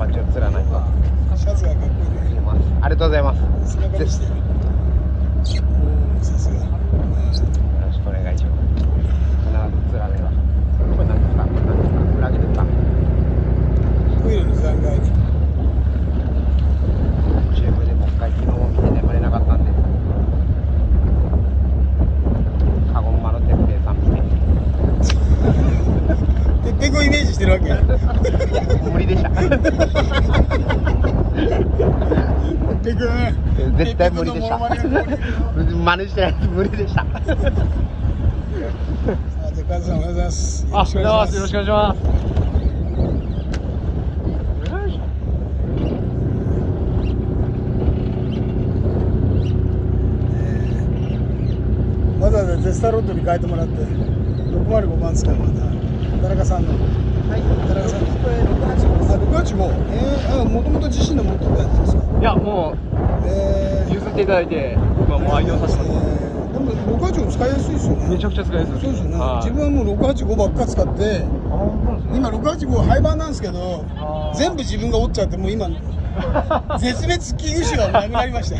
パチを釣らないと。シャツがかっこいいねありがとうございます。背中見してさすがよろしくお願いします。必ず釣らねば。これ何ですか。これ何ですか。クラゲですか。トイレの残骸チューブでもう一回昨日も見て眠れなかったんで。カゴンマのてっぺいさん見て。てっぺんこイメージしてるわけ無理でした。てっぺんくん絶対無理でした。真似して。無理でした。カズさんおはようございますあ、おはようございます。よろしくお願いします。わざわざゼスタロットに変えてもらって605番ですからまた田中さんのはい田中さんのこれ685えー、あもともと自身の持ってたやつですか。いや、もえー、う譲っていただいて、僕はもう愛用させてもらってえー、でも685使いやすいですよね。めちゃくちゃ使いやすいそうですよね、はい自分はもう685ばっか使って今685廃盤なんですけど全部自分が折っちゃってもう今絶滅危惧種がなくなりました。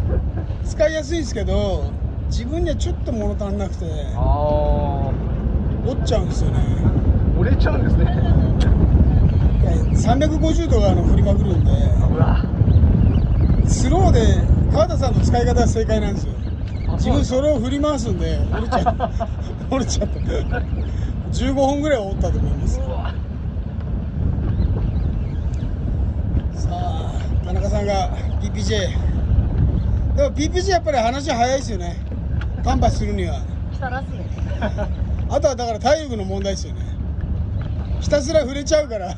使いやすいんですけど自分にはちょっと物足んなくてあ折っちゃうんですよね350度があの振りまくるんでスローで川田さんの使い方が正解なんですよ。自分それを振り回すんで折れちゃった 折れちゃった。15本ぐらい折ったと思います。さあ田中さんが PPJ でも PPJ やっぱり話早いですよね。短波するには。すね。あとはだから体力の問題ですよね。ひたすら触れちゃうから。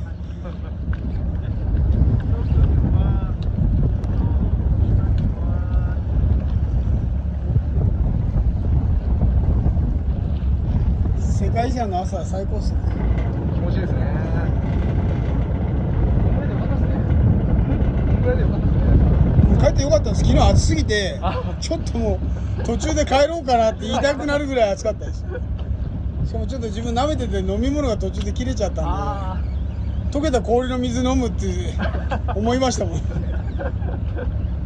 世界遺産の朝は最高っすね。気持ちいいですね。帰ってよかったんです昨日暑すぎてあ。ちょっともう途中で帰ろうかなって言いたくなるぐらい暑かったです。しかもちょっと自分舐めてて飲み物が途中で切れちゃったんあで溶けた氷の水飲むって思いましたもん。ー